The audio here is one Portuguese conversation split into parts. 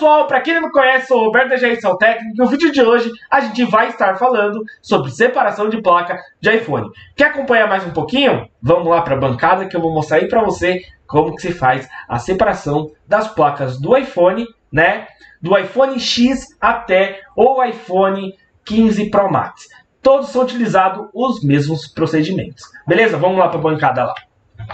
pessoal, para quem não conhece, sou o Roberto da sou Técnico e no vídeo de hoje a gente vai estar falando sobre separação de placa de iPhone. Quer acompanhar mais um pouquinho? Vamos lá para a bancada que eu vou mostrar aí para você como que se faz a separação das placas do iPhone, né? Do iPhone X até o iPhone 15 Pro Max. Todos são utilizados os mesmos procedimentos. Beleza? Vamos lá para a bancada lá.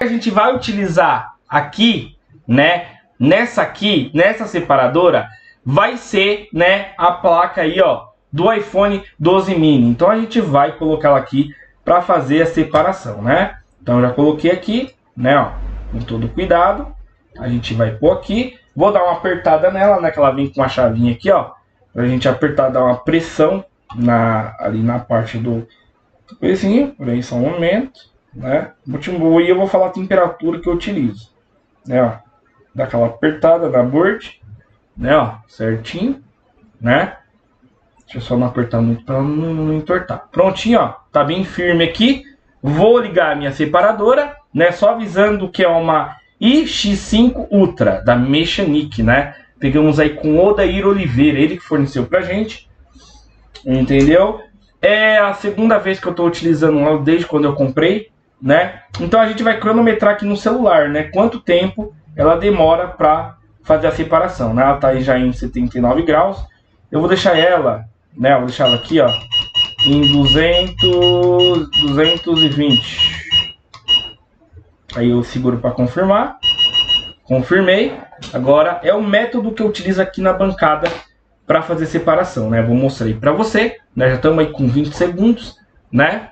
A gente vai utilizar aqui, né? Nessa aqui, nessa separadora, vai ser, né, a placa aí, ó, do iPhone 12 mini. Então a gente vai colocar ela aqui para fazer a separação, né? Então já coloquei aqui, né, ó, com todo cuidado. A gente vai pôr aqui. Vou dar uma apertada nela, né, que ela vem com uma chavinha aqui, ó, pra gente apertar, dar uma pressão na ali na parte do coisinho, porém só um momento, né? E eu vou falar a temperatura que eu utilizo, né, ó dá aquela apertada na board, né, ó, certinho, né? Deixa eu só não apertar muito para não, não entortar. Prontinho, ó, tá bem firme aqui. Vou ligar a minha separadora, né, só avisando que é uma iX5 Ultra, da Mechanic, né? Pegamos aí com Odair Oliveira, ele que forneceu pra gente, entendeu? É a segunda vez que eu tô utilizando ela desde quando eu comprei, né? Então a gente vai cronometrar aqui no celular, né? Quanto tempo ela demora para fazer a separação, né? Ela está aí já em 79 graus. Eu vou deixar ela, né? vou deixar ela aqui, ó, em 200, 220. Aí eu seguro para confirmar. Confirmei. Agora é o método que eu utilizo aqui na bancada para fazer separação, né? Vou mostrar aí para você, né? Já estamos aí com 20 segundos, né?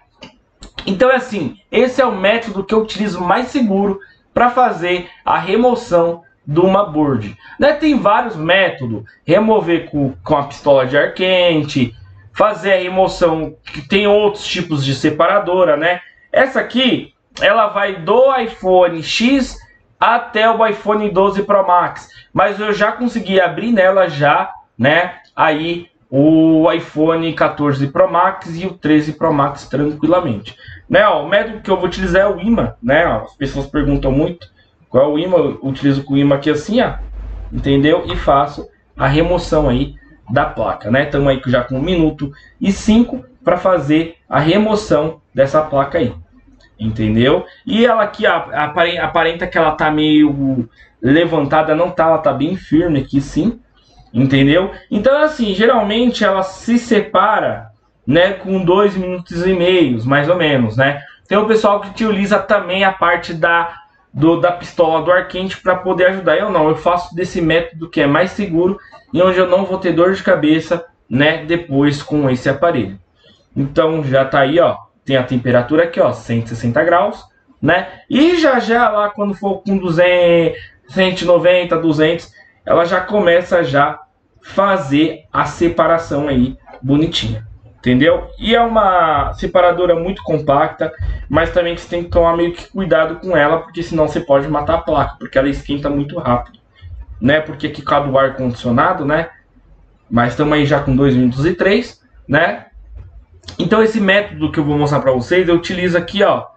Então é assim, esse é o método que eu utilizo mais seguro para fazer a remoção de uma board. Né? Tem vários métodos, remover com, com a pistola de ar quente, fazer a remoção, que tem outros tipos de separadora, né? Essa aqui, ela vai do iPhone X até o iPhone 12 Pro Max, mas eu já consegui abrir nela já, né? Aí o iPhone 14 Pro Max e o 13 Pro Max tranquilamente. Né, ó, o método que eu vou utilizar é o imã, né? Ó, as pessoas perguntam muito qual é o imã, eu utilizo com o imã aqui assim, ó, entendeu? E faço a remoção aí da placa, né? Estamos aí já com 1 minuto e 5 para fazer a remoção dessa placa aí, entendeu? E ela aqui, aparenta que ela tá meio levantada, não tá, ela tá bem firme aqui sim, entendeu? Então assim, geralmente ela se separa né, com dois minutos e meio, mais ou menos, né? Tem o pessoal que utiliza também a parte da, do, da pistola do ar quente para poder ajudar. Eu não, eu faço desse método que é mais seguro e onde eu não vou ter dor de cabeça, né, depois com esse aparelho. Então já tá aí, ó, tem a temperatura aqui, ó, 160 graus, né? E já já lá quando for com 200, 190, 200, ela já começa já fazer a separação aí bonitinha entendeu? E é uma separadora muito compacta, mas também você tem que tomar meio que cuidado com ela, porque senão você pode matar a placa, porque ela esquenta muito rápido, né? Porque aqui cabe o ar condicionado, né? Mas estamos aí já com 2 minutos e 3, né? Então esse método que eu vou mostrar para vocês, eu utilizo aqui, ó,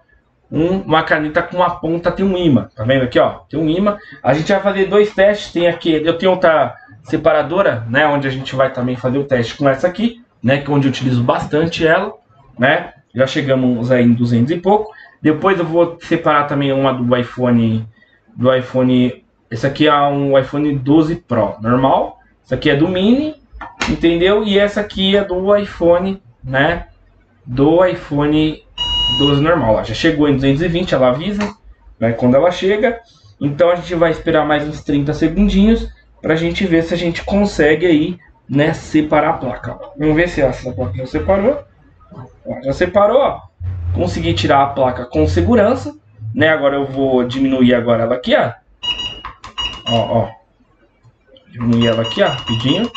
um, uma caneta com a ponta tem um imã, tá vendo aqui, ó? Tem um imã. A gente vai fazer dois testes, tem aqui, eu tenho outra separadora, né, onde a gente vai também fazer o teste com essa aqui né, que é onde eu utilizo bastante ela, né? Já chegamos aí em 200 e pouco. Depois eu vou separar também uma do iPhone do iPhone, esse aqui é um iPhone 12 Pro, normal. Essa aqui é do mini, entendeu? E essa aqui é do iPhone, né? Do iPhone 12 normal. Já chegou em 220, ela avisa, né, quando ela chega. Então a gente vai esperar mais uns 30 segundinhos para a gente ver se a gente consegue aí né, separar a placa. Vamos ver se essa placa já separou. Ó, já separou, ó. Consegui tirar a placa com segurança, né? Agora eu vou diminuir agora ela aqui, ó. Ó, ó. Diminuir ela aqui, ó, rapidinho.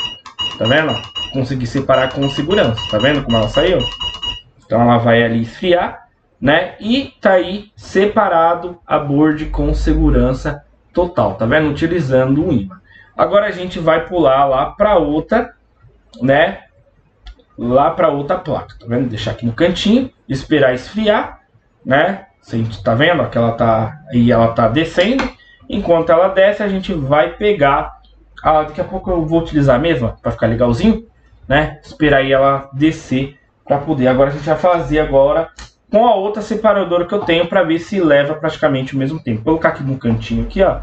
Tá vendo? Consegui separar com segurança. Tá vendo como ela saiu? Então ela vai ali esfriar, né? E tá aí separado a board com segurança total, tá vendo? Utilizando o imã. Agora a gente vai pular lá para outra, né? Lá para outra placa, tá vendo? Deixar aqui no cantinho, esperar esfriar, né? Você tá vendo que ela tá aí, ela tá descendo. Enquanto ela desce, a gente vai pegar Ah, daqui a pouco eu vou utilizar a mesma para ficar legalzinho, né? Esperar aí ela descer para poder. Agora a gente vai fazer agora com a outra separadora que eu tenho para ver se leva praticamente o mesmo tempo. Vou colocar aqui no cantinho aqui, ó,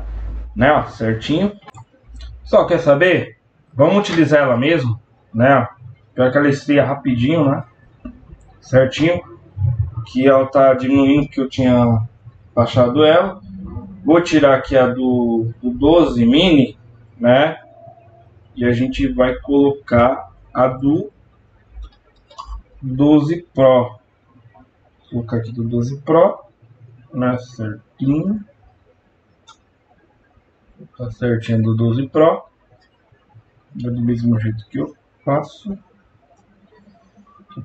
né, ó, certinho. Só quer saber? Vamos utilizar ela mesmo, né? Pior que ela esfria rapidinho, né? Certinho. Que ela tá diminuindo que eu tinha baixado ela. Vou tirar aqui a do, do 12 mini, né? E a gente vai colocar a do 12 Pro. Vou colocar aqui do 12 Pro, né? Certinho. Tá certinho do 12 Pro. É do mesmo jeito que eu faço.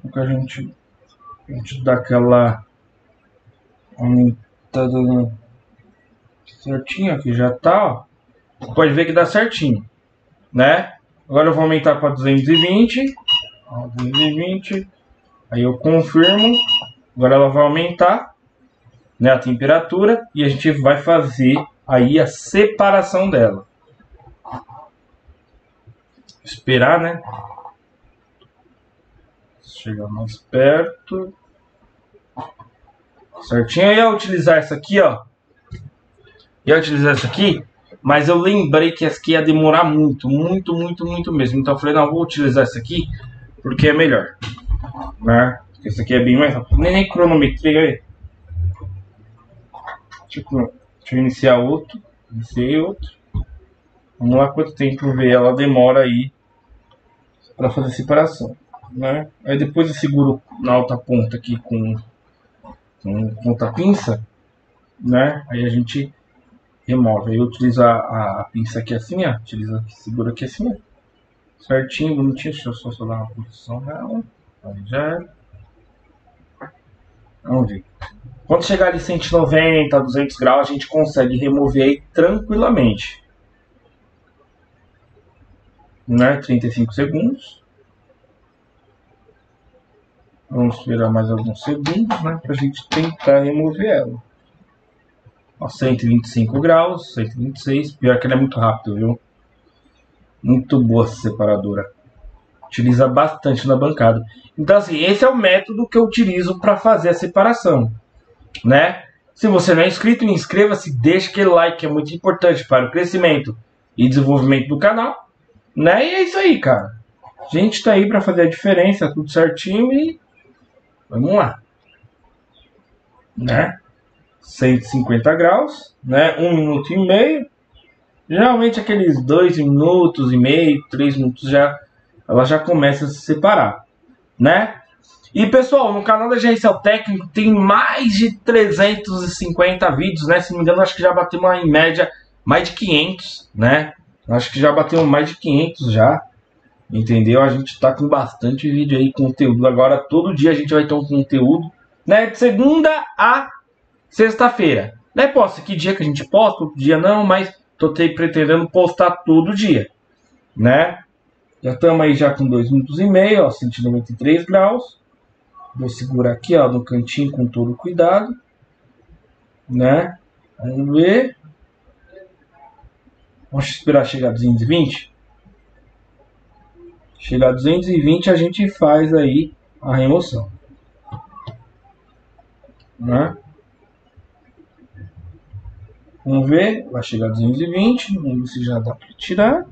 Daqui a a gente, a gente dá aquela aumentada certinho aqui já tá, ó. Pode ver que dá certinho, né? Agora eu vou aumentar para 220. Ó, 220. Aí eu confirmo. Agora ela vai aumentar né, a temperatura e a gente vai fazer aí a separação dela. Esperar, né? Chegar mais perto. Certinho. Eu ia utilizar essa aqui, ó. Ia utilizar essa aqui, mas eu lembrei que essa aqui ia demorar muito, muito, muito, muito mesmo. Então eu falei, não, vou utilizar essa aqui porque é melhor. Né? Esse aqui é bem mais rápido. Nem, nem cronometrei aí. Deixa eu, deixa eu iniciar outro. Iniciei outro. Vamos lá quanto tempo ver ela demora aí para fazer separação. Né? Aí depois eu seguro na alta ponta aqui com, ponta pinça. Né? Aí a gente remove. Aí eu utilizo a, a, pinça aqui assim, ó. Utiliza, segura aqui assim, ó. Certinho, bonitinho. Deixa eu só, só dar uma posição nela. Já Vamos ver. Quando chegar ali 190, 200 graus, a gente consegue remover aí tranquilamente. Né? 35 segundos. Vamos esperar mais alguns segundos, né? Pra gente tentar remover ela. Ó, 125 graus, 126. Pior que ela é muito rápido, viu? Muito boa essa separadora utiliza bastante na bancada. Então, assim, esse é o método que eu utilizo para fazer a separação, né? Se você não é inscrito, inscreva-se, deixe aquele like, que é muito importante para o crescimento e desenvolvimento do canal, né? E é isso aí, cara. A gente tá aí para fazer a diferença, tudo certinho e vamos lá, né? 150 graus, né? Um minuto e meio. Geralmente aqueles dois minutos e meio, três minutos já ela já começa a se separar, né? E pessoal, no canal da Gerencial Técnico tem mais de 350 vídeos, né? Se não me engano, acho que já bateu uma, em média mais de 500, né? Acho que já bateu mais de 500 já. Entendeu? A gente tá com bastante vídeo aí, conteúdo. Agora todo dia a gente vai ter um conteúdo, né? De segunda a sexta-feira. Né? Posso que dia que a gente posta, outro dia não, mas tô pretendendo postar todo dia, né? Já estamos aí já com 2 minutos e meio, ó, 193 graus. Vou segurar aqui, ó, no cantinho com todo cuidado. Né? Vamos ver. Vamos esperar chegar a 220. Chegar a 220 a gente faz aí a remoção. Né? Vamos ver, vai chegar a 220, vamos ver se já dá para tirar.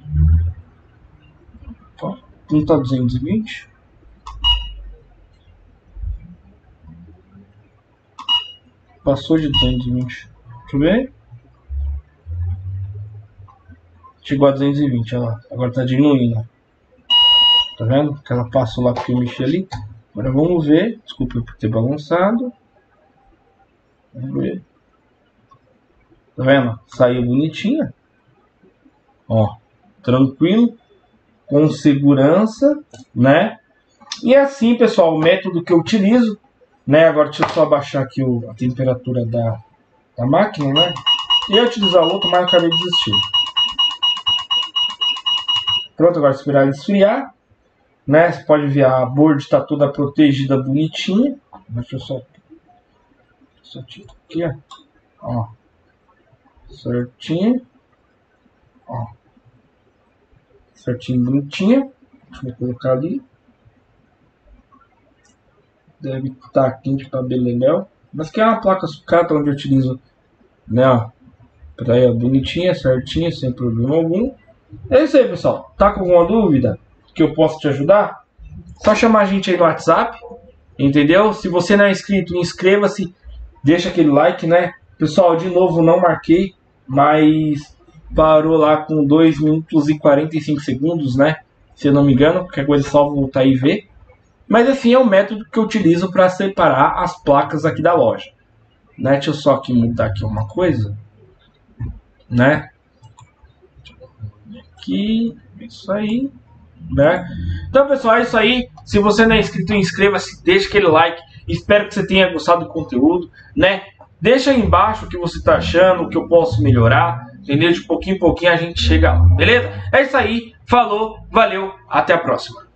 Não tá 220? Passou de 220. Deixa eu ver. Chegou a 220, olha lá. Agora tá diminuindo. Tá vendo? Que ela passou lá porque eu mexi ali. Agora vamos ver. Desculpa por ter balançado. Vamos ver. Tá vendo? Saiu bonitinha. Ó. Tranquilo com segurança, né? E é assim, pessoal, o método que eu utilizo, né? Agora deixa eu só abaixar aqui o, a temperatura da, da máquina, né? Eu utilizar outro, mas acabei de desistir. Pronto, agora esperar ele esfriar, né? Você pode ver a board está toda protegida, bonitinha. Deixa eu só, só tirar aqui, ó. ó. Certinho. Ó. certinho, bonitinha. Eu colocar ali. Deve estar tá quente para beleléu. Mas que é uma placa sucata onde eu utilizo, né, ó. Pra aí, ó, bonitinha, certinha, sem problema algum. É isso aí, pessoal. Tá com alguma dúvida que eu posso te ajudar? Só chamar a gente aí no WhatsApp, entendeu? Se você não é inscrito, inscreva-se, deixa aquele like, né? Pessoal, de novo, não marquei, mas parou lá com 2 minutos e 45 segundos, né? Se eu não me engano, qualquer coisa é só voltar e ver. Mas assim, é o método que eu utilizo para separar as placas aqui da loja. Né? Deixa eu só aqui mudar aqui uma coisa. Né? Aqui, isso aí. Né? Então, pessoal, é isso aí. Se você não é inscrito, inscreva-se, deixa aquele like. Espero que você tenha gostado do conteúdo, né? Deixa aí embaixo o que você está achando, o que eu posso melhorar, entendeu? De pouquinho em pouquinho a gente chega lá, beleza? É isso aí, falou, valeu, até a próxima.